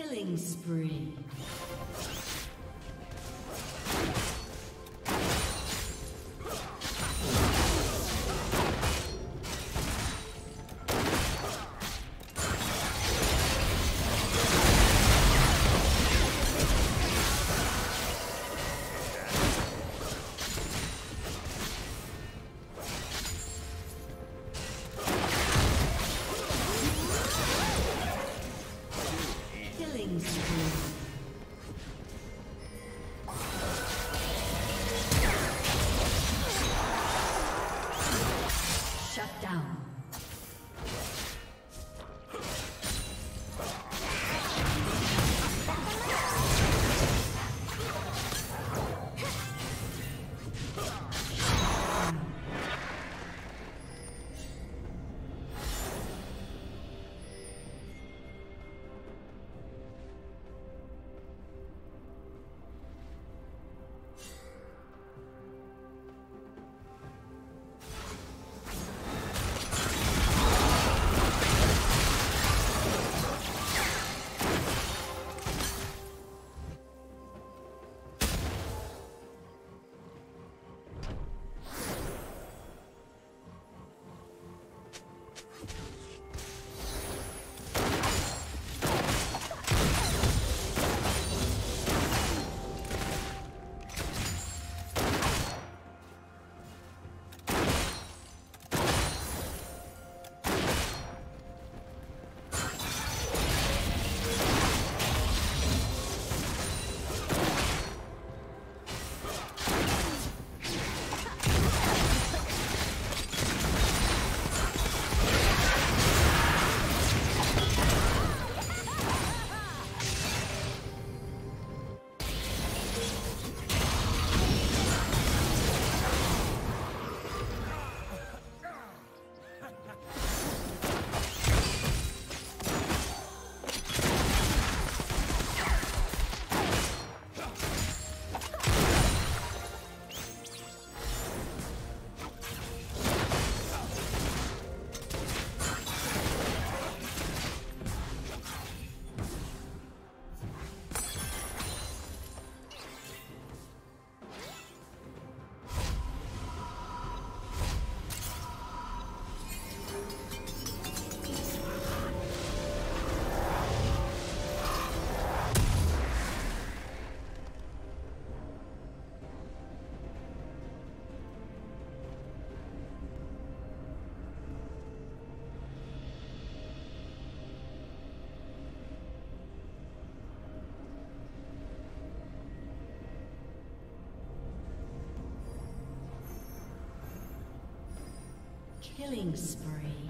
Killing spree. Killing spree.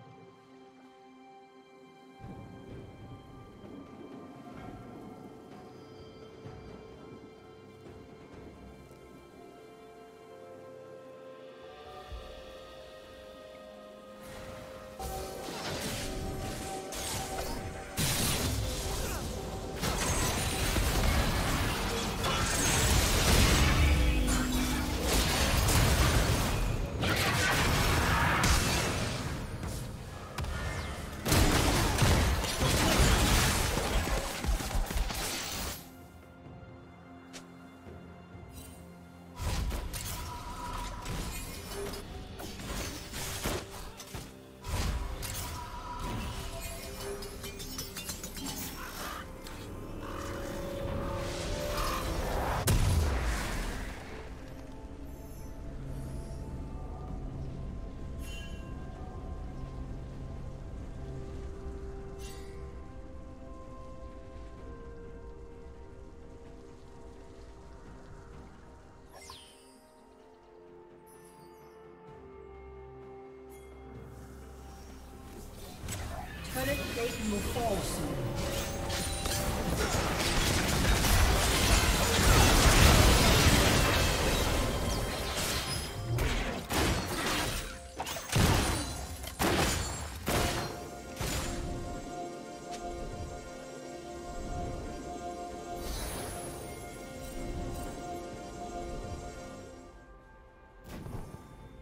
Will fall soon.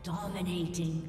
Dominating.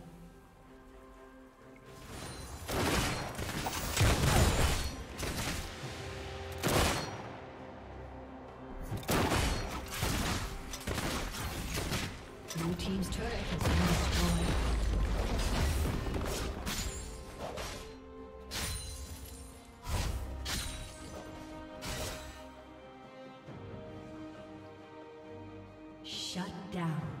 Shut down.